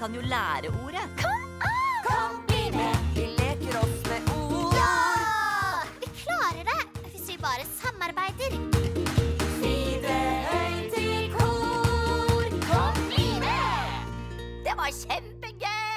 kan jo lære ordet. Kom an! Kom, bli med! Vi leker oss med ord. Ja! Vi klarer det hvis vi bare samarbeider. Sideøy til kor. Kom, bli med! Det var kjempegøy!